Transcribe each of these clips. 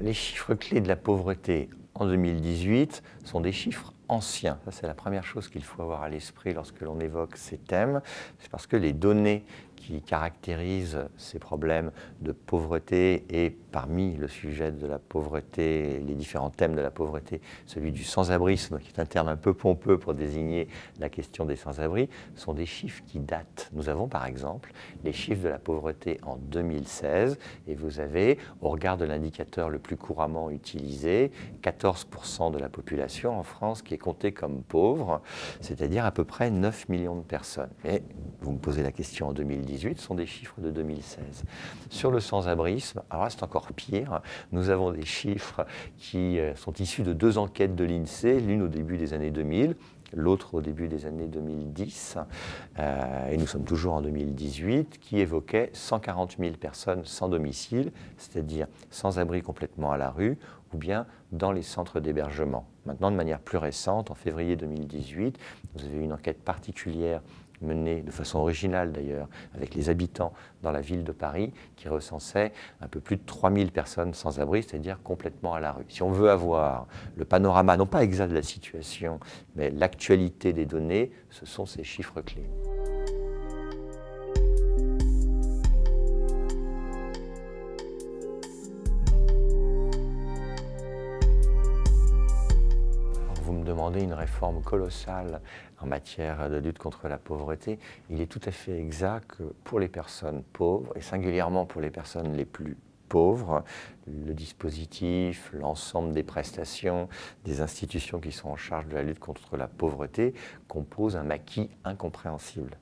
Les chiffres clés de la pauvreté en 2018 sont des chiffres anciens. C'est la première chose qu'il faut avoir à l'esprit lorsque l'on évoque ces thèmes. C'est parce que les données qui caractérisent ces problèmes de pauvreté et parmi le sujet de la pauvreté, les différents thèmes de la pauvreté, celui du sans-abrisme, qui est un terme un peu pompeux pour désigner la question des sans-abri, sont des chiffres qui datent. Nous avons par exemple les chiffres de la pauvreté en 2016 et vous avez, au regard de l'indicateur le plus couramment utilisé, 14% de la population en France qui est comptée comme pauvre, c'est-à-dire à peu près 9 millions de personnes. Et vous me posez la question en 2010 sont des chiffres de 2016. Sur le sans-abrisme, alors c'est encore pire. Nous avons des chiffres qui euh, sont issus de deux enquêtes de l'INSEE, l'une au début des années 2000, l'autre au début des années 2010, euh, et nous sommes toujours en 2018, qui évoquaient 140 000 personnes sans domicile, c'est-à-dire sans abri complètement à la rue, ou bien dans les centres d'hébergement. Maintenant, de manière plus récente, en février 2018, vous avez une enquête particulière menée de façon originale d'ailleurs avec les habitants dans la ville de Paris qui recensait un peu plus de 3000 personnes sans abri, c'est-à-dire complètement à la rue. Si on veut avoir le panorama, non pas exact de la situation, mais l'actualité des données, ce sont ces chiffres clés. Demandez une réforme colossale en matière de lutte contre la pauvreté, il est tout à fait exact que pour les personnes pauvres, et singulièrement pour les personnes les plus pauvres, le dispositif, l'ensemble des prestations, des institutions qui sont en charge de la lutte contre la pauvreté composent un maquis incompréhensible.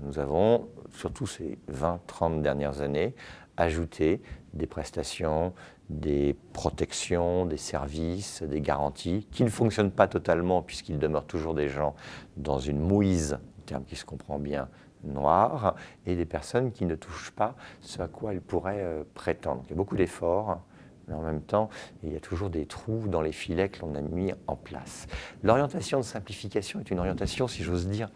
Nous avons, surtout ces 20-30 dernières années, ajouté des prestations, des protections, des services, des garanties, qui ne fonctionnent pas totalement puisqu'il demeure toujours des gens dans une mouise, terme qui se comprend bien, noire, et des personnes qui ne touchent pas ce à quoi elles pourraient euh, prétendre. Il y a beaucoup d'efforts, mais en même temps, il y a toujours des trous dans les filets que l'on a mis en place. L'orientation de simplification est une orientation, si j'ose dire,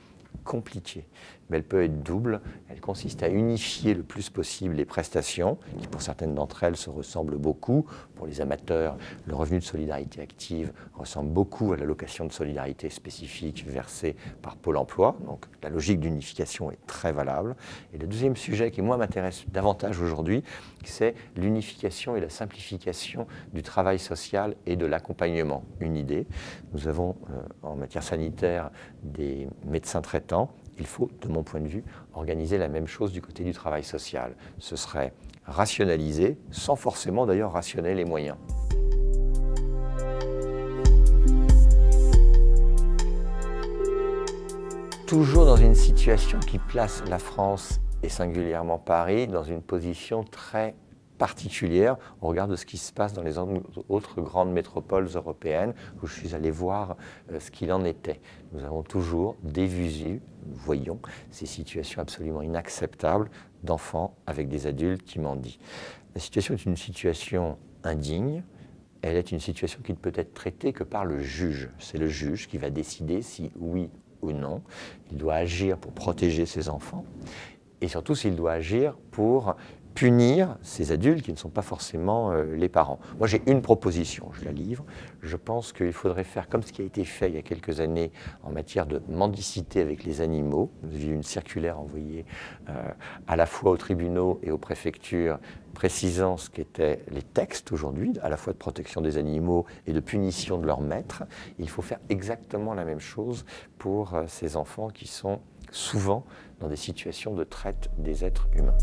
compliquée, mais elle peut être double. Elle consiste à unifier le plus possible les prestations, qui pour certaines d'entre elles se ressemblent beaucoup. Pour les amateurs, le revenu de solidarité active ressemble beaucoup à l'allocation de solidarité spécifique versée par Pôle emploi. Donc la logique d'unification est très valable. Et le deuxième sujet qui, moi, m'intéresse davantage aujourd'hui, c'est l'unification et la simplification du travail social et de l'accompagnement. Une idée. Nous avons euh, en matière sanitaire des médecins traitants il faut, de mon point de vue, organiser la même chose du côté du travail social. Ce serait rationaliser, sans forcément d'ailleurs rationner les moyens. Toujours dans une situation qui place la France et singulièrement Paris dans une position très particulière au regard de ce qui se passe dans les autres grandes métropoles européennes où je suis allé voir euh, ce qu'il en était. Nous avons toujours des visu, nous voyons ces situations absolument inacceptables d'enfants avec des adultes qui mendient. La situation est une situation indigne, elle est une situation qui ne peut être traitée que par le juge. C'est le juge qui va décider si oui ou non il doit agir pour protéger ses enfants et surtout s'il doit agir pour punir ces adultes qui ne sont pas forcément euh, les parents. Moi, j'ai une proposition, je la livre. Je pense qu'il faudrait faire comme ce qui a été fait il y a quelques années en matière de mendicité avec les animaux. Vous avez une circulaire envoyée euh, à la fois aux tribunaux et aux préfectures précisant ce qu'étaient les textes aujourd'hui, à la fois de protection des animaux et de punition de leurs maîtres. Il faut faire exactement la même chose pour euh, ces enfants qui sont souvent dans des situations de traite des êtres humains.